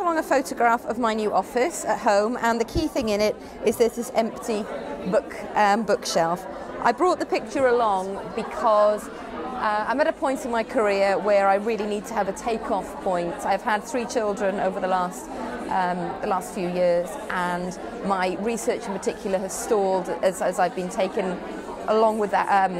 along a photograph of my new office at home and the key thing in it is there's this empty book um, bookshelf. I brought the picture along because uh, I'm at a point in my career where I really need to have a take-off point. I've had three children over the last um, the last few years and my research in particular has stalled as, as I've been taken along with that um,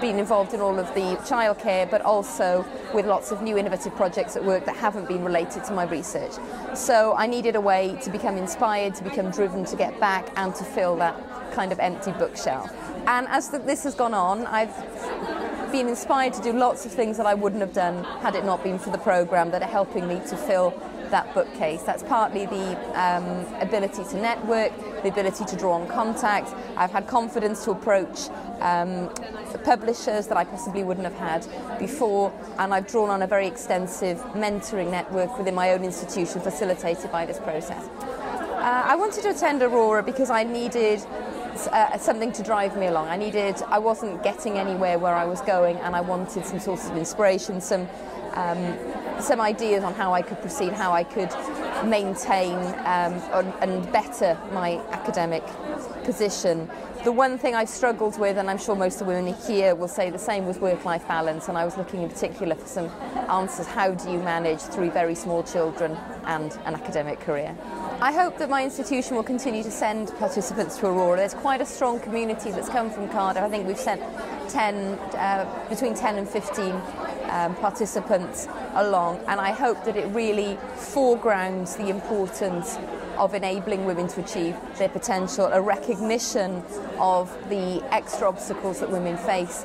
been involved in all of the childcare, but also with lots of new innovative projects at work that haven't been related to my research. So I needed a way to become inspired, to become driven, to get back and to fill that kind of empty bookshelf. And as the, this has gone on, I've been inspired to do lots of things that I wouldn't have done had it not been for the programme that are helping me to fill that bookcase. That's partly the um, ability to network, the ability to draw on contacts. I've had confidence to approach um, publishers that I possibly wouldn't have had before, and I've drawn on a very extensive mentoring network within my own institution facilitated by this process. Uh, I wanted to attend Aurora because I needed uh, something to drive me along. I needed, I wasn't getting anywhere where I was going, and I wanted some sources of inspiration, some um, some ideas on how I could proceed, how I could maintain um, and better my academic position. The one thing I've struggled with, and I'm sure most of the women here will say the same, was work-life balance, and I was looking in particular for some answers. How do you manage three very small children and an academic career? I hope that my institution will continue to send participants to Aurora. There's quite a strong community that's come from Cardiff. I think we've sent 10, uh, between 10 and 15 um, participants along, and I hope that it really foregrounds the importance of enabling women to achieve their potential, a recognition of the extra obstacles that women face